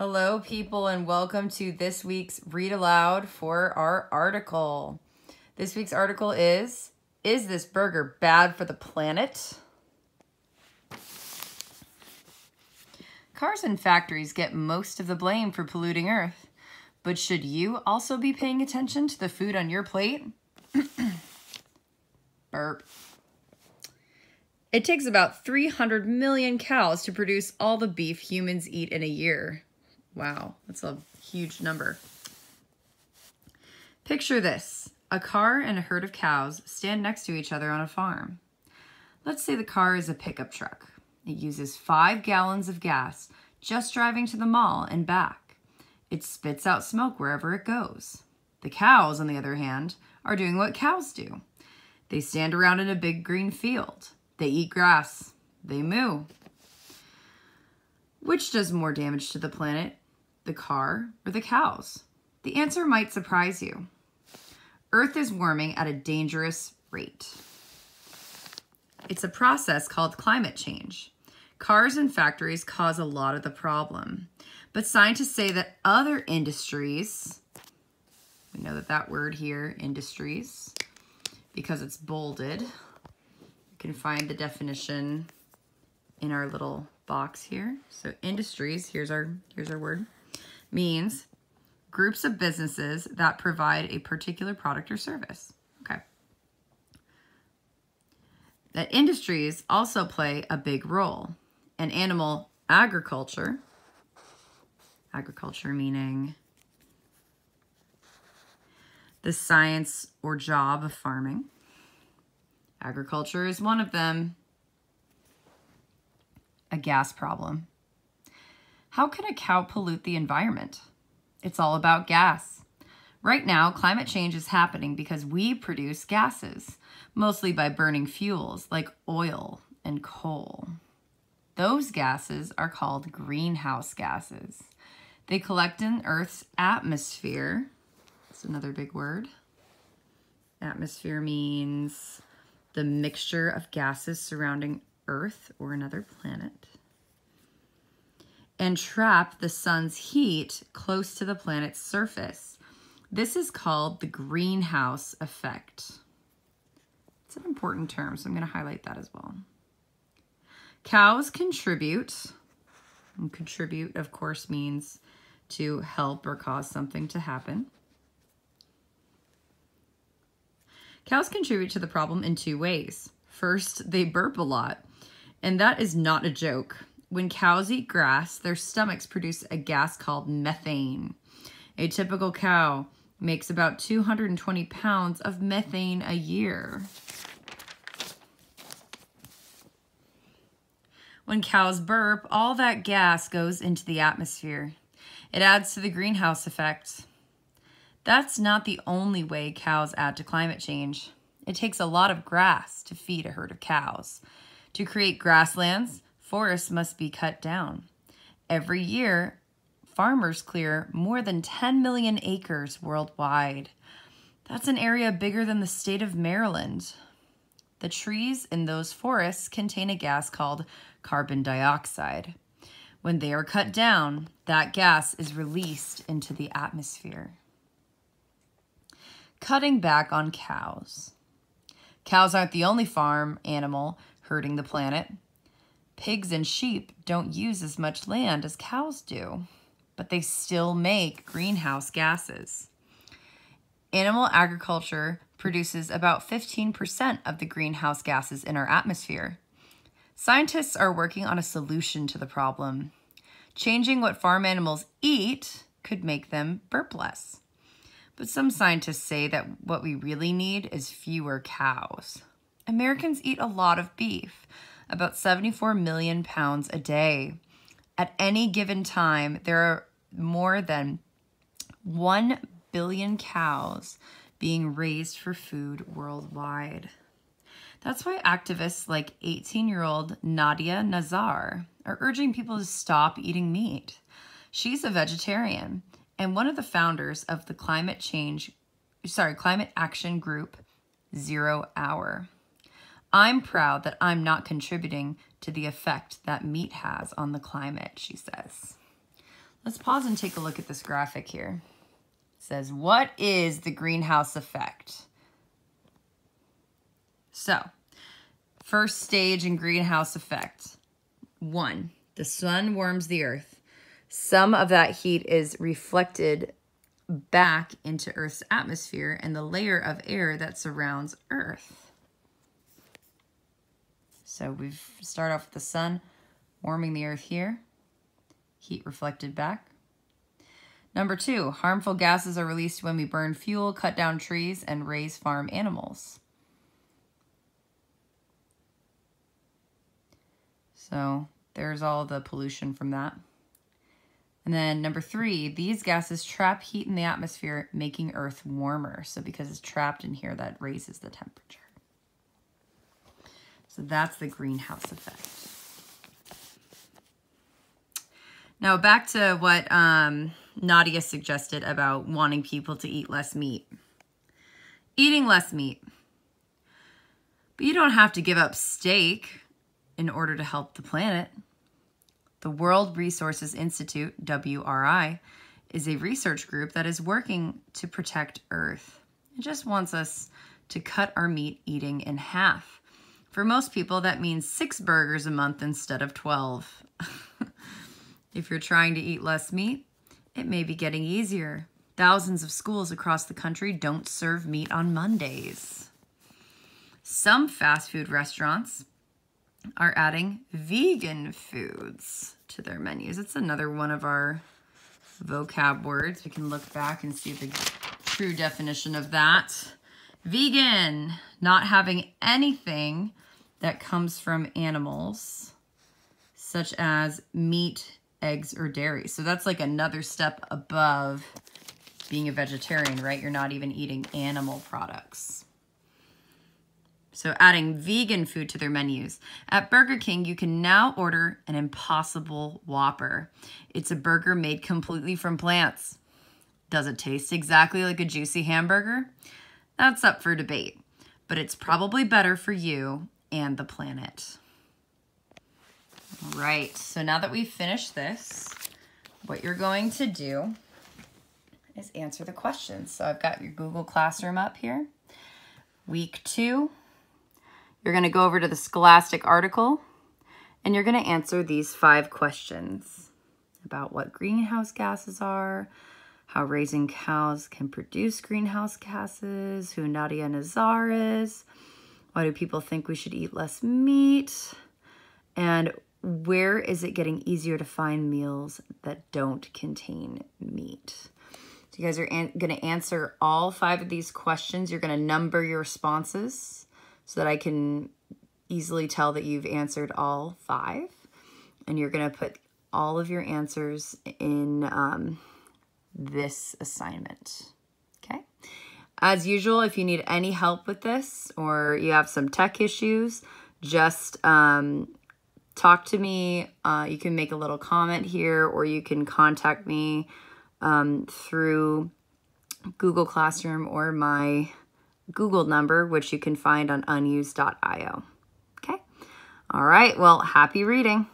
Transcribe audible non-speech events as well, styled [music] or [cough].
Hello, people, and welcome to this week's Read Aloud for our article. This week's article is Is this burger bad for the planet? Cars and factories get most of the blame for polluting Earth. But should you also be paying attention to the food on your plate? [clears throat] Burp. It takes about 300 million cows to produce all the beef humans eat in a year. Wow, that's a huge number. Picture this. A car and a herd of cows stand next to each other on a farm. Let's say the car is a pickup truck. It uses five gallons of gas just driving to the mall and back. It spits out smoke wherever it goes. The cows, on the other hand, are doing what cows do. They stand around in a big green field. They eat grass. They moo. Which does more damage to the planet, the car, or the cows? The answer might surprise you. Earth is warming at a dangerous rate. It's a process called climate change. Cars and factories cause a lot of the problem. But scientists say that other industries, we know that that word here, industries, because it's bolded, you can find the definition in our little box here. So industries, here's our, here's our word, means groups of businesses that provide a particular product or service. Okay. That industries also play a big role. And animal agriculture, agriculture meaning the science or job of farming. Agriculture is one of them. A gas problem. How can a cow pollute the environment? It's all about gas. Right now, climate change is happening because we produce gases, mostly by burning fuels like oil and coal. Those gases are called greenhouse gases. They collect in Earth's atmosphere. That's another big word. Atmosphere means the mixture of gases surrounding Earth or another planet and trap the sun's heat close to the planet's surface. This is called the greenhouse effect. It's an important term, so I'm going to highlight that as well. Cows contribute, and contribute, of course, means to help or cause something to happen. Cows contribute to the problem in two ways. First, they burp a lot, and that is not a joke. When cows eat grass, their stomachs produce a gas called methane. A typical cow makes about 220 pounds of methane a year. When cows burp, all that gas goes into the atmosphere. It adds to the greenhouse effect. That's not the only way cows add to climate change. It takes a lot of grass to feed a herd of cows. To create grasslands, forests must be cut down. Every year, farmers clear more than 10 million acres worldwide. That's an area bigger than the state of Maryland. The trees in those forests contain a gas called carbon dioxide. When they are cut down, that gas is released into the atmosphere. Cutting back on cows. Cows aren't the only farm animal hurting the planet. Pigs and sheep don't use as much land as cows do, but they still make greenhouse gases. Animal agriculture produces about 15% of the greenhouse gases in our atmosphere. Scientists are working on a solution to the problem. Changing what farm animals eat could make them burp less. But some scientists say that what we really need is fewer cows. Americans eat a lot of beef, about 74 million pounds a day. At any given time, there are more than 1 billion cows being raised for food worldwide. That's why activists like 18 year old Nadia Nazar are urging people to stop eating meat. She's a vegetarian and one of the founders of the climate change, sorry, climate action group Zero Hour. I'm proud that I'm not contributing to the effect that meat has on the climate, she says. Let's pause and take a look at this graphic here. It says, what is the greenhouse effect? So, first stage in greenhouse effect. One, the sun warms the earth. Some of that heat is reflected back into Earth's atmosphere and the layer of air that surrounds Earth. So we've start off with the sun warming the earth here, heat reflected back. Number two, harmful gases are released when we burn fuel, cut down trees, and raise farm animals. So there's all the pollution from that. And then number three, these gases trap heat in the atmosphere, making Earth warmer. So because it's trapped in here, that raises the temperature. So that's the greenhouse effect. Now back to what um, Nadia suggested about wanting people to eat less meat. Eating less meat. But you don't have to give up steak in order to help the planet. The World Resources Institute, WRI, is a research group that is working to protect Earth. It just wants us to cut our meat eating in half. For most people, that means six burgers a month instead of 12. [laughs] if you're trying to eat less meat, it may be getting easier. Thousands of schools across the country don't serve meat on Mondays. Some fast food restaurants are adding vegan foods to their menus. It's another one of our vocab words. We can look back and see the true definition of that. Vegan, not having anything that comes from animals, such as meat, eggs, or dairy. So that's like another step above being a vegetarian, right? You're not even eating animal products. So adding vegan food to their menus. At Burger King, you can now order an Impossible Whopper. It's a burger made completely from plants. Does it taste exactly like a juicy hamburger? That's up for debate, but it's probably better for you and the planet. All right, so now that we've finished this, what you're going to do is answer the questions. So I've got your Google Classroom up here. Week two, you're going to go over to the Scholastic article and you're going to answer these five questions about what greenhouse gases are, how raising cows can produce greenhouse gases, who Nadia Nazar is, why do people think we should eat less meat, and where is it getting easier to find meals that don't contain meat? So you guys are going to answer all five of these questions. You're going to number your responses so that I can easily tell that you've answered all five. And you're going to put all of your answers in um, this assignment. Okay. As usual, if you need any help with this or you have some tech issues, just um, talk to me. Uh, you can make a little comment here or you can contact me um, through Google Classroom or my Google number, which you can find on unused.io. Okay. All right. Well, happy reading.